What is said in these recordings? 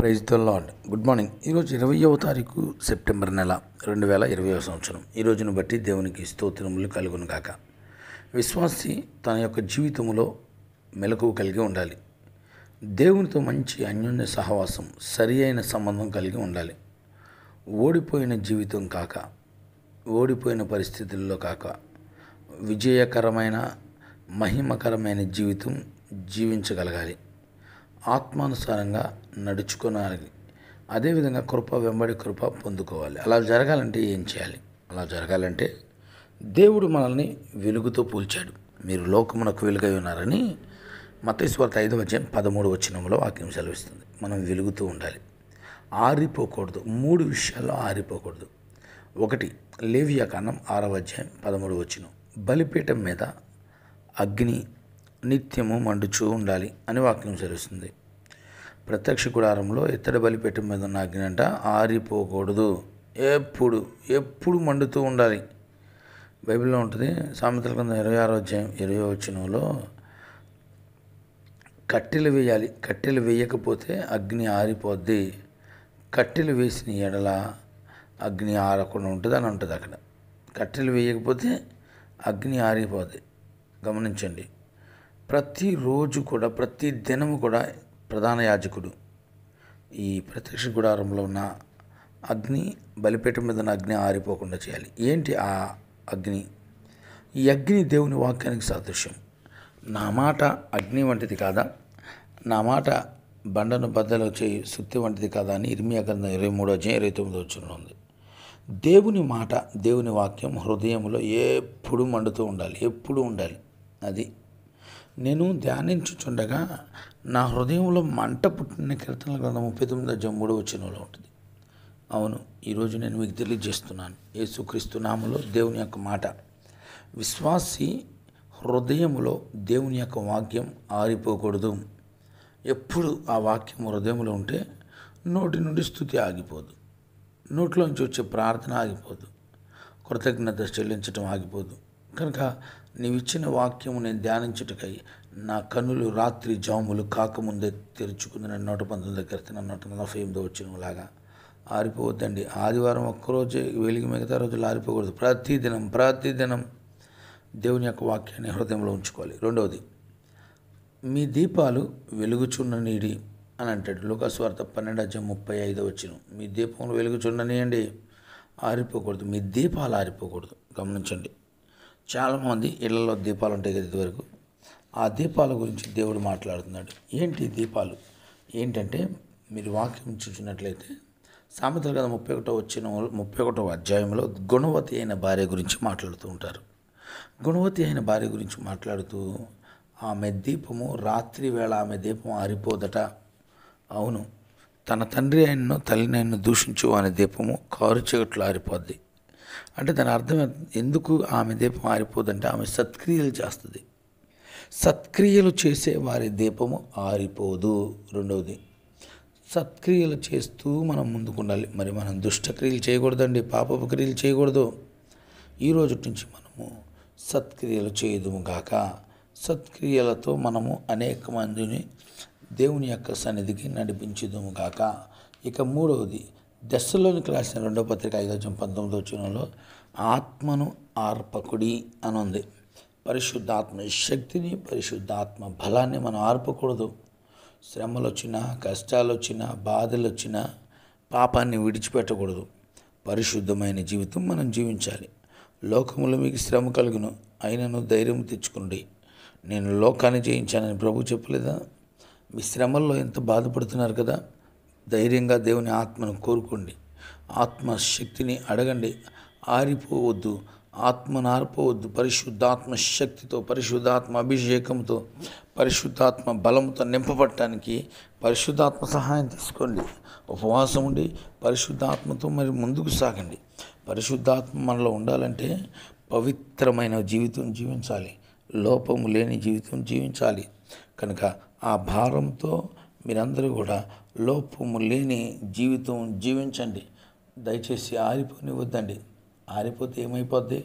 Praise the Lord good morning. ఈరోజు ఇరవయవ తారీఖు సెప్టెంబర్ నెల రెండు వేల ఇరవై సంవత్సరం. ఈ రోజును బట్టి దేవునికి స్తోత్రములు కలుగును గాక. విశ్వాసి తన యొక్క జీవితంలో మెలకువ కలిగి ఉండాలి. దేవునితో మంచి అన్యోన్య సహవాసం సరి అయిన సంబంధం కలిగి ఉండాలి. ఓడిపోయిన జీవితం కాక ఓడిపోయిన పరిస్థితుల్లో కాక విజయకరమైన మహిమకరమైన జీవితం జీవించగలగాలి. ఆత్మానుసారంగా నడుచుకోవాలి అదేవిధంగా కృప వెంబడి కృప పొందుకోవాలి. అలా జరగాలంటే ఏం చేయాలి? అలా జరగాలంటే దేవుడు మనల్ని వెలుగుతో పోల్చాడు. మీరు లోకమునకు వెలుగై ఉన్నారని మతేశ్వరత ఐదు అధ్యాయం పదమూడు వచ్చినంలో వాక్యం సెలవిస్తుంది. మనం వెలుగుతూ ఉండాలి. ఆరిపోకూడదు. మూడు విషయాల్లో ఆరిపోకూడదు. ఒకటి లేవియా కాండం ఆరవ అధ్యాయం పదమూడు వచ్చిన బలిపీఠం మీద అగ్ని నిత్యము మండుచూ ఉండాలి అని వాక్యం సెలవుస్తుంది. ప్రత్యక్ష గుడారంలో ఇత్తడి బలిపెట్టు మీద ఉన్న అగ్ని అంట ఆరిపోకూడదు. ఎప్పుడు ఎప్పుడు మండుతూ ఉండాలి. బైబిల్లో ఉంటుంది సామెతల కింద ఇరవై ఆరో అధ్యాయం ఇరవై వచ్చినంలో కట్టెలు వేయాలి. కట్టెలు వేయకపోతే అగ్ని ఆరిపోద్ది. కట్టెలు వేసిన ఎడల అగ్ని ఆరకుండా ఉంటుంది అని ఉంటుంది అక్కడ. కట్టెలు వేయకపోతే అగ్ని ఆరిపోద్ది. గమనించండి. ప్రతిరోజు కూడా ప్రతి దినము కూడా ప్రధాన యాజకుడు. ఈ ప్రత్యక్ష గుడారంలో ఉన్న అగ్ని బలిపీఠం మీద ఉన్న అగ్ని ఆరిపోకుండా చేయాలి. ఏంటి ఆ అగ్ని? ఈ అగ్ని దేవుని వాక్యానికి సాదృశ్యం. నా మాట అగ్ని వంటిది కాదా? నా మాట బండను బద్దలు చేయి సుత్తి వంటిది కాదా అని ఇర్మియా గ్రంథం ఇరవై మూడో అధ్యాయం ఇరవై తొమ్మిదో వచ్చిన ఉంది. దేవుని మాట దేవుని వాక్యం హృదయంలో ఎప్పుడు మండుతూ ఉండాలి. ఎప్పుడు ఉండాలి. అది నేను ధ్యానించుచుండగా నా హృదయంలో మంట పుట్టిన కీర్తనల గ్రంథం ముప్పై తొమ్మిది అధ్యాయం మూడో వచ్చినలో ఉంటుంది. అవును ఈరోజు నేను మీకు తెలియజేస్తున్నాను. యేసుక్రీస్తు నామలో దేవుని యొక్క మాట. విశ్వాసి హృదయంలో దేవుని యొక్క వాక్యం ఆరిపోకూడదు. ఎప్పుడు ఆ వాక్యం హృదయంలో ఉంటే నోటి నుండి స్థుతి ఆగిపోదు. నోట్లోంచి వచ్చే ప్రార్థన ఆగిపోదు. కృతజ్ఞత చెల్లించటం ఆగిపోదు. కనుక నీవిచ్చిన వాక్యము నేను ధ్యానించుటకై నా కన్నులు రాత్రి జాములు కాకముందే తెరుచుకుంది నేను నూట పంతొమ్మిది దగ్గర నూట నలభై ఎనిమిది వచ్చిన లాగా ఆరిపోవద్దండి. ఆదివారం ఒక్కరోజే వెలిగి మిగతా రోజులు ఆరిపోకూడదు. ప్రతిదినం ప్రతిదినం దేవుని యొక్క వాక్యాన్ని హృదయంలో ఉంచుకోవాలి. రెండవది మీ దీపాలు వెలుగుచున్న నీడి అని అంటాడు. లోకస్వార్త పన్నెండు అధ్యాయం ముప్పై ఐదో వచ్చిన మీ దీపంలో అండి ఆరిపోకూడదు. మీ దీపాలు ఆరిపోకూడదు. గమనించండి. చాలామంది ఇళ్ళలో దీపాలు ఉంటాయి కదా ఇదివరకు. ఆ దీపాల గురించి దేవుడు మాట్లాడుతున్నాడు. ఏంటి దీపాలు? ఏంటంటే మీరు వాక్యం చూసినట్లయితే సామెతలు కదా ముప్పై ఒకటో వచ్చిన ముప్పై ఒకటో అధ్యాయంలో గుణవతి అయిన భార్య గురించి మాట్లాడుతూ ఉంటారు. గుణవతి అయిన భార్య గురించి మాట్లాడుతూ ఆమె దీపము రాత్రి వేళ ఆమె దీపం ఆరిపోదట. అవును తన తండ్రి ఆయనను తల్లిని దూషించు అనే దీపము కారు చీకట్లు ఆరిపోద్ది. అంటే దాని అర్థం ఎందుకు ఆమె దీపం ఆరిపోదంటే ఆమె సత్క్రియలు చేస్తుంది. సత్క్రియలు చేసే వారి దీపము ఆరిపోదు. రెండవది సత్క్రియలు చేస్తూ మనం ముందుకు ఉండాలి. మరి మనం దుష్టక్రియలు చేయకూడదండి పాపపు క్రియలు చేయకూడదు. ఈ రోజు నుంచి మనము సత్క్రియలు చేయదుము గాక. సత్క్రియలతో మనము అనేక మందిని దేవుని యొక్క సన్నిధికి నడిపించుదుము గాక. ఇక మూడవది దశలోనికి రాసిన రెండో పత్రిక ఐదో జం పంతొమ్మిదో వచ్చినలో ఆత్మను ఆర్పకుడి అని ఉంది. పరిశుద్ధాత్మ శక్తిని పరిశుద్ధాత్మ బలాన్ని మనం ఆర్పకూడదు. శ్రమలు వచ్చినా కష్టాలు వచ్చినా బాధలు వచ్చినా పాపాన్ని విడిచిపెట్టకూడదు. పరిశుద్ధమైన జీవితం మనం జీవించాలి. లోకములో మీకు శ్రమ కలుగును. అయినను ధైర్యం తెచ్చుకోండి నేను లోకాన్ని జయించానని ప్రభు చెప్పలేదా? మీ శ్రమల్లో ఎంత బాధపడుతున్నారు కదా? ధైర్యంగా దేవుని ఆత్మను కోరుకోండి. ఆత్మ శక్తిని అడగండి. ఆరిపోవద్దు. ఆత్మను ఆరిపోవద్దు పరిశుద్ధాత్మ శక్తితో పరిశుద్ధాత్మ అభిషేకంతో పరిశుద్ధాత్మ బలంతో నింపబట్టడానికి పరిశుద్ధాత్మ సహాయం తీసుకోండి. ఉపవాసం ఉండి పరిశుద్ధాత్మతో మరి ముందుకు సాగండి. పరిశుద్ధాత్మ మనలో ఉండాలంటే పవిత్రమైన జీవితం జీవించాలి. లోపము లేని జీవితం జీవించాలి. కనుక ఆ భారంతో మీరందరూ కూడా లోపము లేని జీవితం జీవించండి. దయచేసి ఆరిపోనివద్దండి. ఆరిపోతే ఏమైపోద్ది?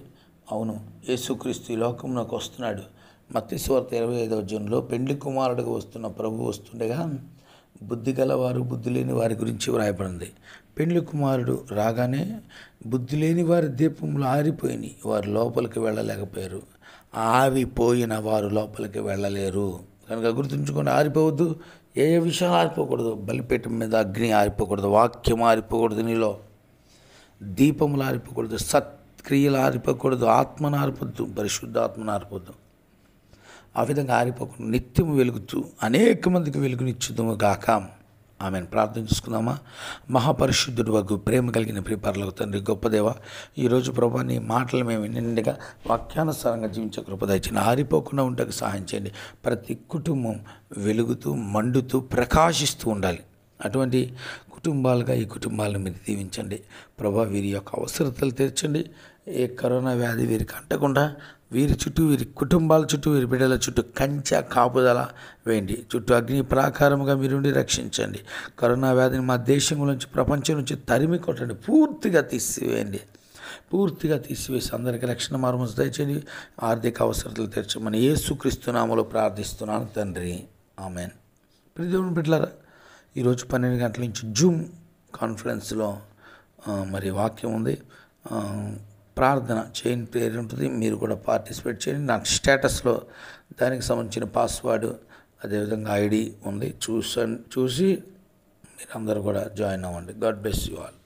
అవును యేసుక్రీస్తు ఈ లోకంలోకి వస్తున్నాడు. మత్స్వార్త ఇరవై ఐదవ జూన్లో పెండ్లి కుమారుడిగా వస్తున్న ప్రభు వస్తుండగా బుద్ధి గలవారు బుద్ధి లేని వారి గురించి వ్రాయబడింది. పెండ్లి కుమారుడు రాగానే బుద్ధి లేని వారి దీపములు ఆరిపోయినాయి వారు లోపలికి వెళ్ళలేకపోయారు. ఆవిపోయిన వారు లోపలికి వెళ్ళలేరు. కనుక గుర్తుంచుకొని ఆరిపోవద్దు. ఏ ఏ విషయాలు ఆరిపోకూడదు? బలిపీఠం మీద అగ్ని ఆరిపోకూడదు వాక్యం ఆరిపోకూడదు నీలో. దీపములు ఆరిపోకూడదు సత్క్రియలు ఆరిపోకూడదు ఆత్మను ఆరిపోద్దు పరిశుద్ధాత్మను ఆరిపోద్దు. ఆ విధంగా ఆరిపోకుండా నిత్యం వెలుగుతూ అనేక మందికి వెలుగునిచ్చుదుము గాక. ఆమెను. ప్రార్థన చేసుకుందామా మహాపరిశుద్ధుడు వగ్గు ప్రేమ కలిగిన ప్రిపరలకు తండ్రి గొప్పదేవ ఈరోజు ప్రభా నీ మాటలు మేము నిండుగా వాక్యానుసారంగా జీవించే కృప ఆరిపోకుండా ఉండకు సహాయం చేయండి. ప్రతి కుటుంబం వెలుగుతూ మండుతూ ప్రకాశిస్తూ ఉండాలి. అటువంటి కుటుంబాలుగా ఈ కుటుంబాలను మీరు దీవించండి. ప్రభా వీరి యొక్క అవసరతలు తీర్చండి. ఏ కరోనా వ్యాధి వీరికి అంటకుండా వీరి చుట్టూ వీరి కుటుంబాల చుట్టూ వీరి బిడ్డల చుట్టూ కంచె కాపుదల వేయండి. చుట్టూ అగ్ని ప్రాకారముగా మీరుండి రక్షించండి. కరోనా వ్యాధిని మా దేశం నుంచి ప్రపంచం నుంచి తరిమి కొట్టండి. పూర్తిగా తీసివేయండి. పూర్తిగా తీసివేసి అందరికీ రక్షణ మార్మస్ దయచేయండి. ఆర్థిక అవసరాలు తెరచమని యేసుక్రీస్తు నామలో ప్రార్థిస్తున్నాను తండ్రి. ఆమెన్. ప్రతిదేవుని బిడ్డలారా ఈరోజు పన్నెండు గంటల నుంచి జూమ్ కాన్ఫరెన్స్లో మరి వాక్యం ఉంది. ప్రార్థన చేయని పేరు ఉంటుంది. మీరు కూడా పార్టిసిపేట్ చేయండి. నాకు స్టేటస్లో దానికి సంబంధించిన పాస్వర్డ్ అదేవిధంగా ఐడి ఉంది. చూసండి చూసి మీరందరూ కూడా జాయిన్ అవ్వండి. God bless you all.